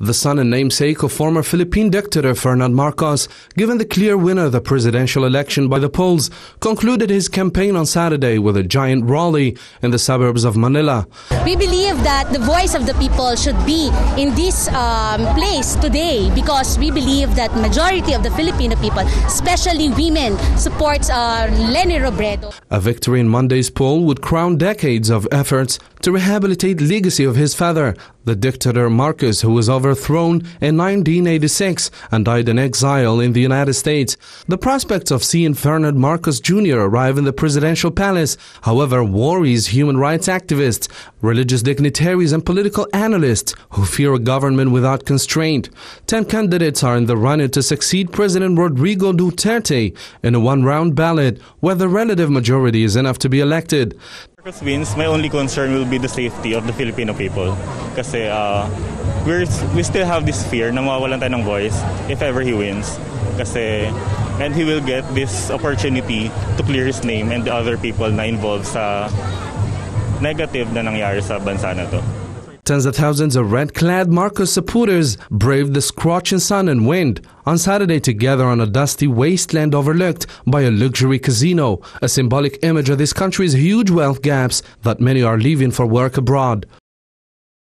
The son and namesake of former Philippine dictator Ferdinand Marcos, given the clear winner of the presidential election by the polls, concluded his campaign on Saturday with a giant rally in the suburbs of Manila. We believe that the voice of the people should be in this um, place today because we believe that majority of the Filipino people, especially women, supports uh, Leni Robredo. A victory in Monday's poll would crown decades of efforts to rehabilitate legacy of his father, the dictator Marcos, who was overthrown in 1986 and died in exile in the United States. The prospects of seeing Ferdinand Marcos Jr. arrive in the presidential palace, however, worries human rights activists, religious dignitaries, and political analysts who fear a government without constraint. Ten candidates are in the running to succeed President Rodrigo Duterte in a one-round ballot where the relative majority is enough to be elected. Marcos wins, my only concern will be the safety of the Filipino people. Kasi uh, we're, we still have this fear na mawawalan tayo ng voice if ever he wins. Kasi, and he will get this opportunity to clear his name and the other people na involved sa negative na nangyari sa bansa na to. Tens of thousands of red-clad Marcos supporters braved the scorching sun and wind on Saturday to gather on a dusty wasteland overlooked by a luxury casino, a symbolic image of this country's huge wealth gaps that many are leaving for work abroad.